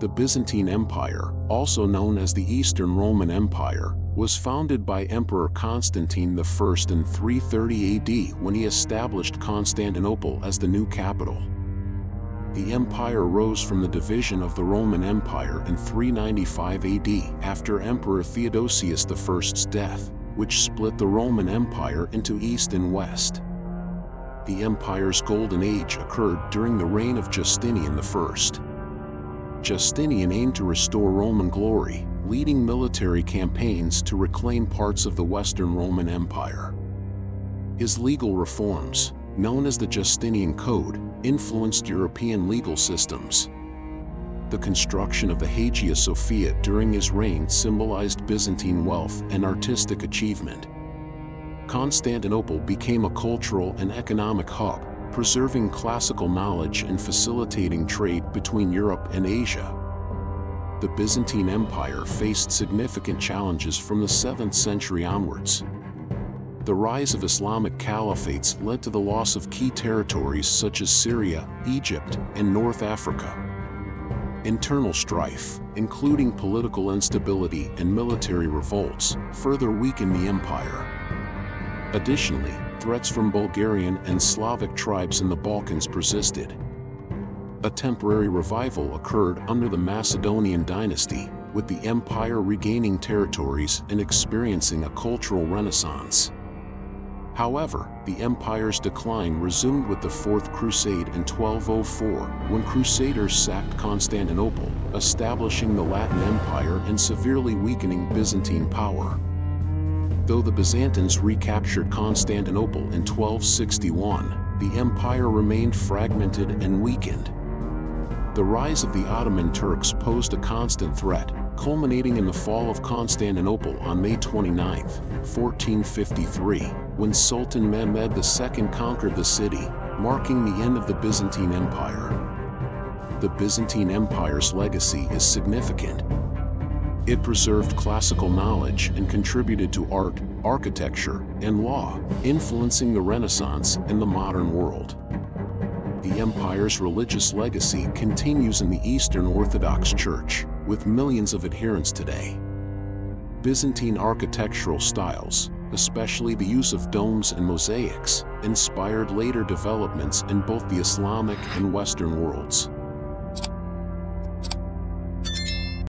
The Byzantine Empire, also known as the Eastern Roman Empire, was founded by Emperor Constantine I in 330 AD when he established Constantinople as the new capital. The empire rose from the division of the Roman Empire in 395 AD after Emperor Theodosius I's death, which split the Roman Empire into East and West. The empire's golden age occurred during the reign of Justinian I. Justinian aimed to restore Roman glory, leading military campaigns to reclaim parts of the Western Roman Empire. His legal reforms, known as the Justinian Code, influenced European legal systems. The construction of the Hagia Sophia during his reign symbolized Byzantine wealth and artistic achievement. Constantinople became a cultural and economic hub, preserving classical knowledge and facilitating trade between Europe and Asia. The Byzantine Empire faced significant challenges from the 7th century onwards. The rise of Islamic caliphates led to the loss of key territories such as Syria, Egypt, and North Africa. Internal strife, including political instability and military revolts, further weakened the empire. Additionally, threats from Bulgarian and Slavic tribes in the Balkans persisted. A temporary revival occurred under the Macedonian dynasty, with the empire regaining territories and experiencing a cultural renaissance. However, the empire's decline resumed with the Fourth Crusade in 1204, when Crusaders sacked Constantinople, establishing the Latin Empire and severely weakening Byzantine power. Though the Byzantines recaptured Constantinople in 1261, the empire remained fragmented and weakened. The rise of the Ottoman Turks posed a constant threat, culminating in the fall of Constantinople on May 29, 1453, when Sultan Mehmed II conquered the city, marking the end of the Byzantine Empire. The Byzantine Empire's legacy is significant, it preserved classical knowledge and contributed to art, architecture, and law, influencing the Renaissance and the modern world. The empire's religious legacy continues in the Eastern Orthodox Church, with millions of adherents today. Byzantine architectural styles, especially the use of domes and mosaics, inspired later developments in both the Islamic and Western worlds.